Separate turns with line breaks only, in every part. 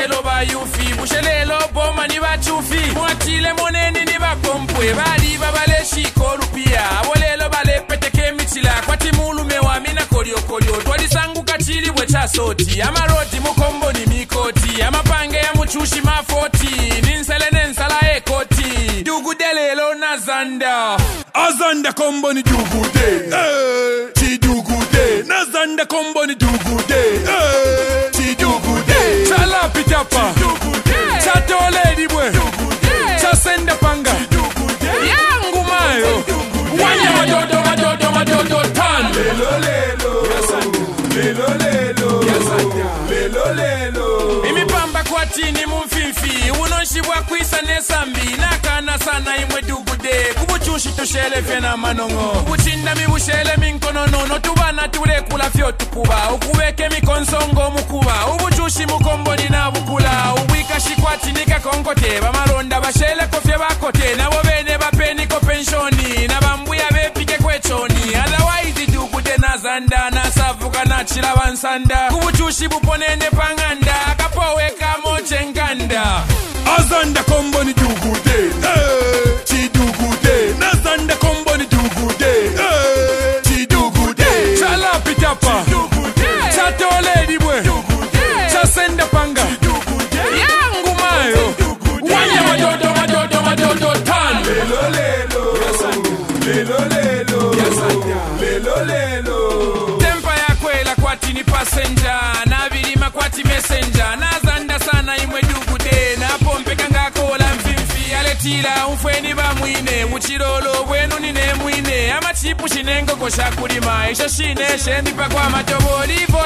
boye loba yufi bushele loboma ni bachufi mwatile monene ni bakompwe bali babaleshikoolupia abolelo balepeteka emitila kwati mulume wami na kolyokolyo twalisanguka chili bwe chasoti amaroti mukombo ni mikoti amapanga ya muchushi mafoti ninsele nensala ekoti dugude lelo nazanda azanda kombo ni de. hey. Eh. chidugude nazanda kombo ni dugude chini mumfifi unoxivwa kwisa nesambi nakana sana imwe dubude kuvuchushi tuxele fyena manongo kuvuchinda mivuxele minkonono no tuvana tiulekula fyo tukuva ukuveke mikonsongo mukuva uvuchushi mukomboni na vukula uvwika xikwati ni kakongote vamalonda vaxele kofye vakote na vo vene vapeni ko penxoni na vambuya vepike kwechoni alawaizi dubude na zanda na savuka na chilavansanda kuvuchushi vuponene panganda kuchatira upfweni vamwine uchirolo wenu nine mwine amachipu chinengokosha kurima icho chine chendipakwa matovolivo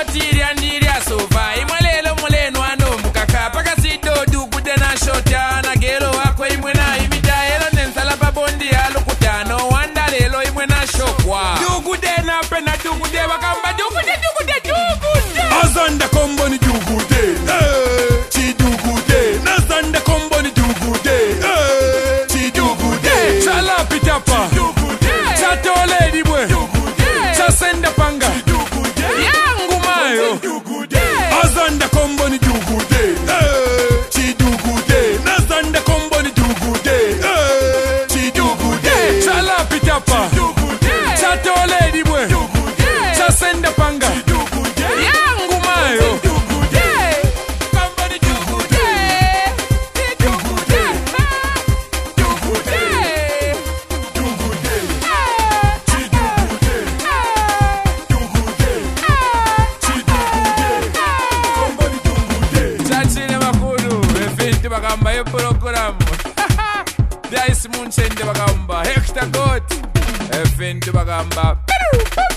bagamba ye puroguramu daice the bagamba hectagot efintu bagamba the bagamba.